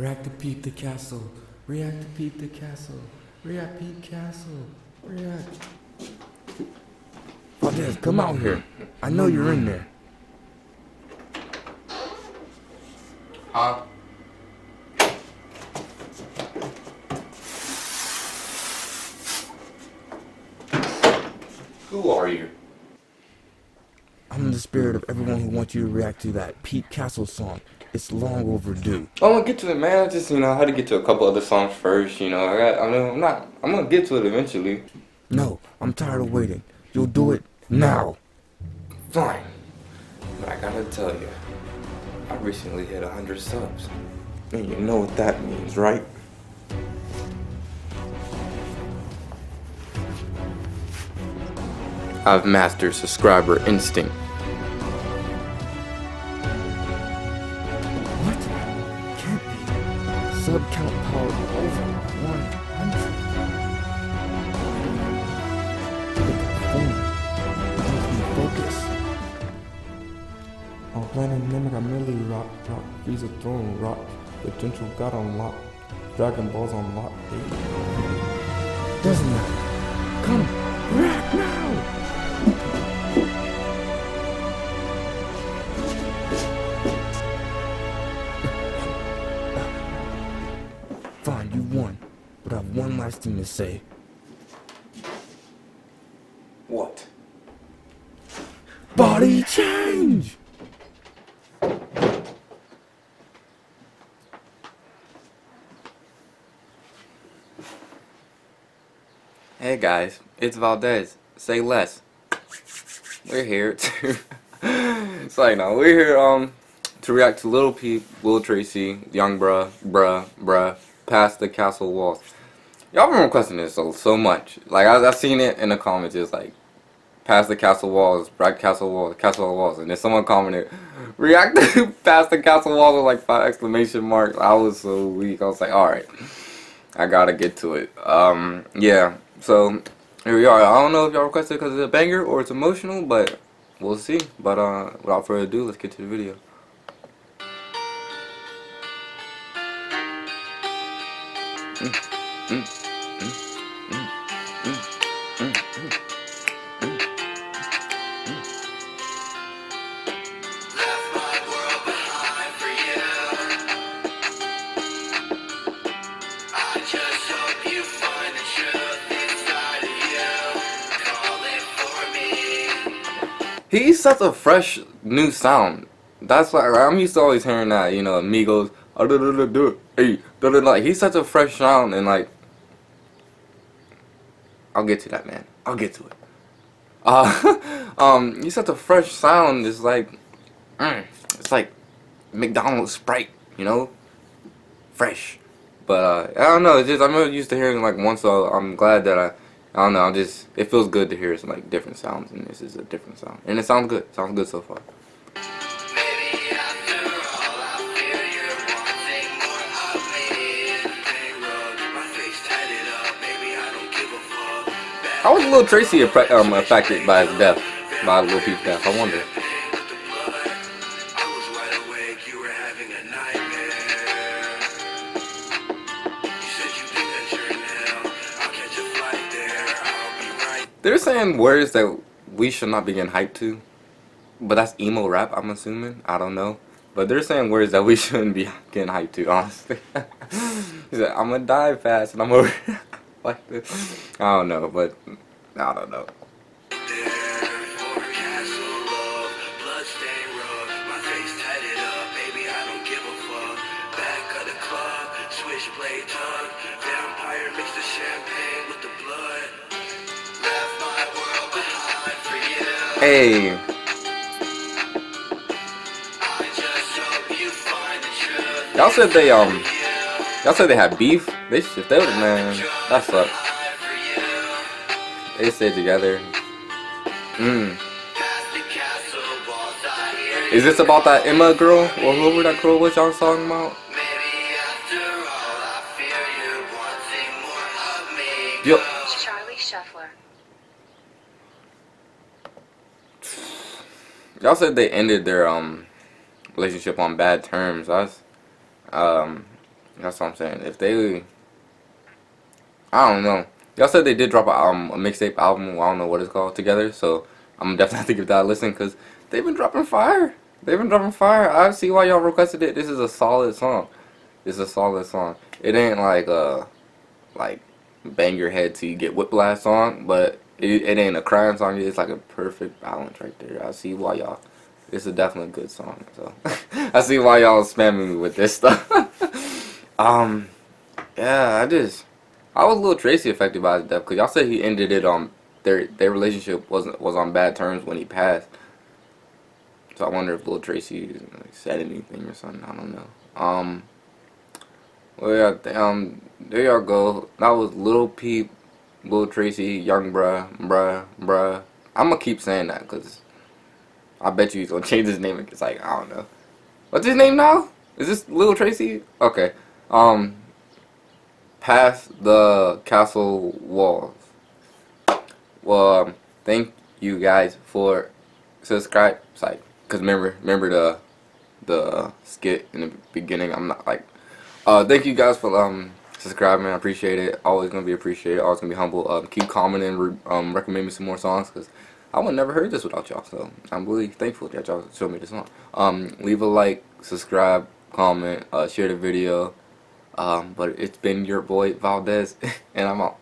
React to peep the Castle. React to peep the Castle. React peep Castle. React. Valdez, come out here. I know you're in there. Huh? Who are you? I'm in the spirit of everyone who wants you to react to that Pete Castle song. It's long overdue. I'm gonna get to it, man. I just, you know, I had to get to a couple other songs first. You know, I got, I mean, I'm not, I'm gonna get to it eventually. No, I'm tired of waiting. You'll do it now. Fine. But I gotta tell you, I recently hit 100 subs. And you know what that means, right? I've mastered subscriber instinct. Power over 100. Look at the phone. Makes me focus. On planet Namek, I merely rock, rock, Visa throne, rock, potential got unlocked, Dragon Balls unlocked. Doesn't matter. Come, react now! Have one last thing to say. What? Body change! Hey guys, it's Valdez. Say less. We're here to. it's like no, we're here um to react to Little Peep, Little Tracy, Yung Bruh, Bruh, Bruh, past the castle walls. Y'all been requesting this so so much. Like I, I've seen it in the comments. It's like past the castle walls, right castle walls, castle walls, and then someone commented, react past the castle walls with like five exclamation marks. I was so weak. I was like, all right, I gotta get to it. Um, yeah. So here we are. I don't know if y'all requested because it's a banger or it's emotional, but we'll see. But uh, without further ado, let's get to the video. Left He's such a fresh new sound. That's why I'm used to always hearing that, you know, Amigos, like he's such a fresh sound and like I'll get to that man. I'll get to it. Uh, um, he's such a fresh sound. is like, mm, it's like McDonald's Sprite, you know, fresh. But uh, I don't know. It's just I'm used to hearing like one, so I'm glad that I. I don't know. I'm just. It feels good to hear some like different sounds, and this is a different sound, and it sounds good. sounds good so far. How was Lil Tracy um, affected by his death, by Lil Peep's death? I wonder. pain with the blood. I was wide awake. You were having a nightmare. You said you think that you're in hell. I'll catch a flight there. I'll be right. They're saying words that we should not be getting hyped to, but that's emo rap. I'm assuming. I don't know. But they're saying words that we shouldn't be getting hyped to. Honestly, he said, "I'm gonna die fast," and I'm over like this. I don't know, but I don't know. Tug. Vampire the champagne with the blood. Left my world behind for you. Hey, y'all said they um. Y'all said they had beef. They should. They would man. That sucks. Behind for you. They stayed together. Mm. Past the castle walls, I hear Is this about that Emma girl or whoever that girl was y'all talking about? Maybe after all, I fear you're wanting more of me. Yep. Charlie Shuffler. Y'all said they ended their um relationship on bad terms. That's um That's what I'm saying. If they, I don't know. Y'all said they did drop a, um, a mixtape album. I don't know what it's called together. So I'm definitely have to give that a listen because they've been dropping fire. They've been dropping fire. I see why y'all requested it. This is a solid song. It's a solid song. It ain't like a like bang your head till you get whiplash song, but it, it ain't a crying song. It's like a perfect balance right there. I see why y'all. It's a definitely good song. So I see why y'all spamming me with this stuff. um, yeah, I just I was a little Tracy affected by his death because y'all said he ended it on their their relationship wasn't was on bad terms when he passed. So I wonder if little Tracy said anything or something. I don't know. Um. Well, yeah, um, there y'all go. That was Little Peep, Little Tracy, Yung Bruh, Bruh, Bruh. I'm gonna keep saying that because I bet you he's gonna change his name. It's like I don't know. What's his name now? Is this Little Tracy? Okay. Um. Past the castle walls. Well, um, thank you guys for subscribe. Cause remember, remember the the skit in the beginning. I'm not like uh, thank you guys for um subscribing. I appreciate it. Always gonna be appreciated. Always gonna be humble. Um, keep commenting. Re um, recommend me some more songs because I would never heard this without y'all. So I'm really thankful that y'all showed me this song. Um, leave a like, subscribe, comment, uh, share the video. Um, but it's been your boy Valdez, and I'm out.